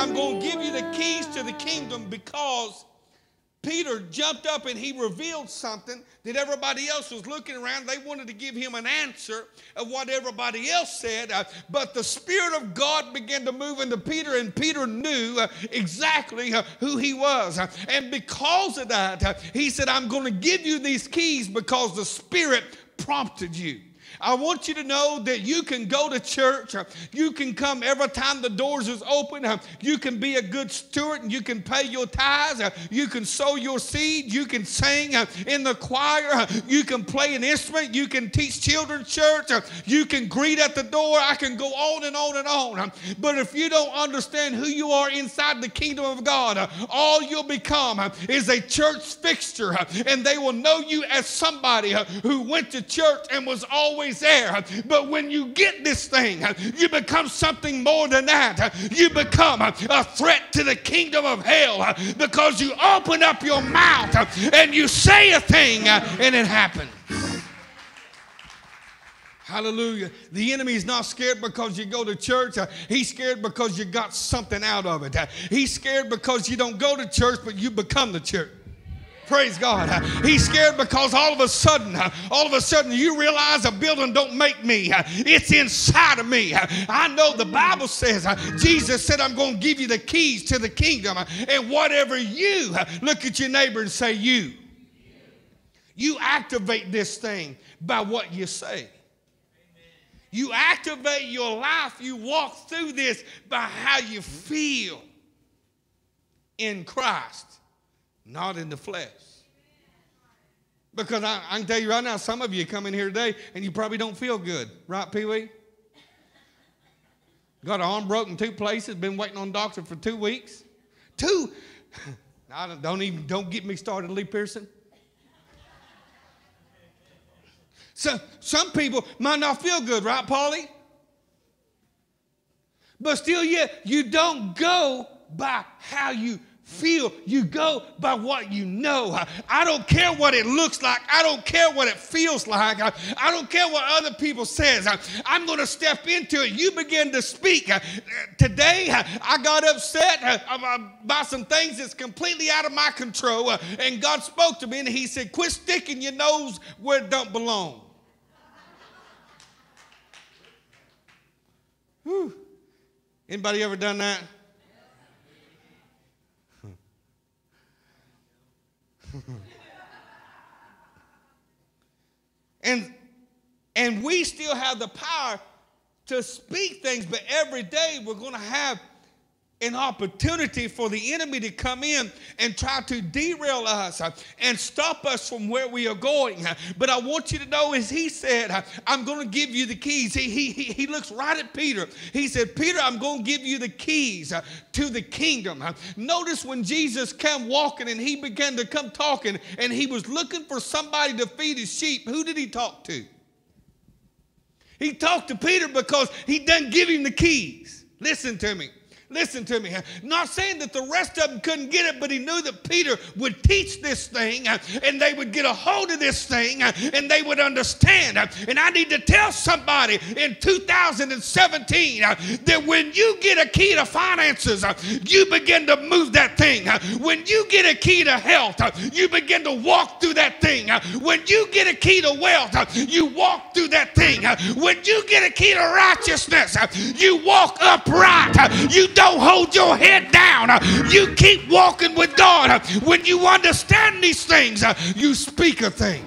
I'm going to give you the keys to the kingdom because Peter jumped up and he revealed something that everybody else was looking around. They wanted to give him an answer of what everybody else said. Uh, but the Spirit of God began to move into Peter, and Peter knew uh, exactly uh, who he was. And because of that, uh, he said, I'm going to give you these keys because the Spirit prompted you. I want you to know that you can go to church. Uh, you can come every time the doors is open. Uh, you can be a good steward and you can pay your tithes. Uh, you can sow your seed. You can sing in the choir. You can play an instrument. You can teach children church. You can greet at the door. I can go on and on and on. But if you don't understand who you are inside the kingdom of God, all you'll become is a church fixture. And they will know you as somebody who went to church and was always always there. But when you get this thing, you become something more than that. You become a threat to the kingdom of hell because you open up your mouth and you say a thing and it happens. Hallelujah. The enemy is not scared because you go to church. He's scared because you got something out of it. He's scared because you don't go to church, but you become the church. Praise God. He's scared because all of a sudden, all of a sudden, you realize a building don't make me. It's inside of me. I know the Bible says, Jesus said, I'm going to give you the keys to the kingdom. And whatever you, look at your neighbor and say, you. You activate this thing by what you say. You activate your life, you walk through this by how you feel in Christ not in the flesh. Because I, I, can tell you right now, some of you come in here today and you probably don't feel good, right, Pee Wee? Got an arm broken two places, been waiting on doctor for two weeks. Two. don't, don't even don't get me started, Lee Pearson. So some people might not feel good, right, Polly? But still, yet you don't go by how you feel. You go by what you know. I don't care what it looks like. I don't care what it feels like. I don't care what other people says. I'm going to step into it. You begin to speak. Today, I got upset by some things that's completely out of my control. And God spoke to me and He said, Quit sticking your nose where it don't belong. Whew. Anybody ever done that? and, and we still have the power to speak things, but every day we're going to have an opportunity for the enemy to come in and try to derail us uh, and stop us from where we are going. But I want you to know, as he said, uh, I'm going to give you the keys. He, he, he looks right at Peter. He said, Peter, I'm going to give you the keys uh, to the kingdom. Notice when Jesus came walking and he began to come talking and he was looking for somebody to feed his sheep, who did he talk to? He talked to Peter because he didn't give him the keys. Listen to me. Listen to me. Not saying that the rest of them couldn't get it, but he knew that Peter would teach this thing and they would get a hold of this thing and they would understand. And I need to tell somebody in 2017 that when you get a key to finances, you begin to move that thing. When you get a key to health, you begin to walk through that thing. When you get a key to wealth, you walk through that thing. When you get a key to righteousness, you walk upright. You don't hold your head down. Uh, you keep walking with God. Uh, when you understand these things, uh, you speak a thing.